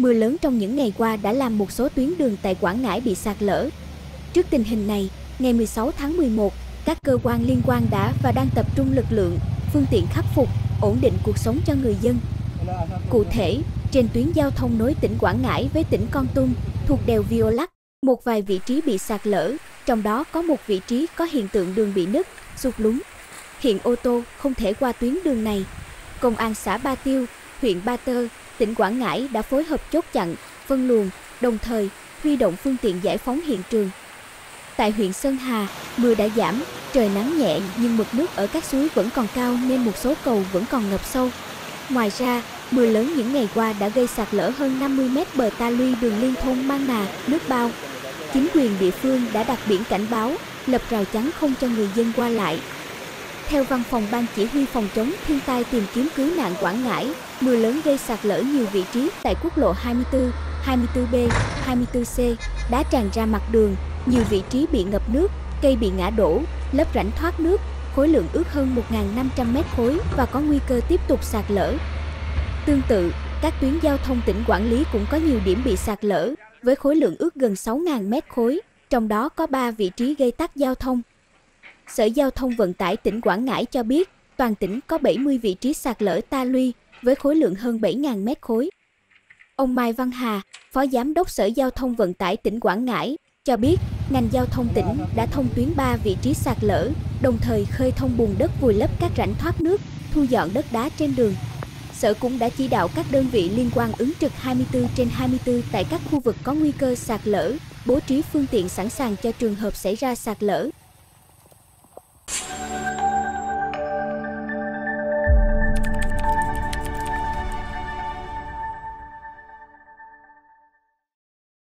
mưa lớn trong những ngày qua đã làm một số tuyến đường tại Quảng Ngãi bị sạt lở. Trước tình hình này, ngày 16 tháng 11, các cơ quan liên quan đã và đang tập trung lực lượng, phương tiện khắc phục, ổn định cuộc sống cho người dân. Cụ thể, trên tuyến giao thông nối tỉnh Quảng Ngãi với tỉnh Con Tum thuộc đèo Violac, một vài vị trí bị sạt lở, trong đó có một vị trí có hiện tượng đường bị nứt, sụt lún. Hiện ô tô không thể qua tuyến đường này. Công an xã Ba Tiêu, huyện Ba Tơ, tỉnh Quảng Ngãi đã phối hợp chốt chặn, phân luồng, đồng thời huy động phương tiện giải phóng hiện trường. Tại huyện Sơn Hà, mưa đã giảm, trời nắng nhẹ nhưng mực nước ở các suối vẫn còn cao nên một số cầu vẫn còn ngập sâu. Ngoài ra, mưa lớn những ngày qua đã gây sạt lở hơn 50 mét bờ ta luy đường liên thôn Mang Nà, nước bao. Chính quyền địa phương đã đặt biển cảnh báo, lập rào chắn không cho người dân qua lại. Theo văn phòng ban chỉ huy phòng chống thiên tai tìm kiếm cứu nạn Quảng Ngãi, mưa lớn gây sạt lở nhiều vị trí tại quốc lộ 24, 24B, 24C, đã tràn ra mặt đường, nhiều vị trí bị ngập nước, cây bị ngã đổ, lấp rãnh thoát nước, khối lượng ước hơn 1.500 mét khối và có nguy cơ tiếp tục sạt lở. Tương tự, các tuyến giao thông tỉnh quản lý cũng có nhiều điểm bị sạt lở, với khối lượng ước gần 6.000 mét khối, trong đó có 3 vị trí gây tắc giao thông. Sở Giao thông Vận tải tỉnh Quảng Ngãi cho biết, toàn tỉnh có 70 vị trí sạt lở ta luy, với khối lượng hơn 7.000 mét khối. Ông Mai Văn Hà, Phó Giám đốc Sở Giao thông Vận tải tỉnh Quảng Ngãi, cho biết ngành giao thông tỉnh đã thông tuyến 3 vị trí sạt lở, đồng thời khơi thông bùn đất vùi lấp các rãnh thoát nước, thu dọn đất đá trên đường. Sở cũng đã chỉ đạo các đơn vị liên quan ứng trực 24 trên 24 tại các khu vực có nguy cơ sạt lở, bố trí phương tiện sẵn sàng cho trường hợp xảy ra sạt lở,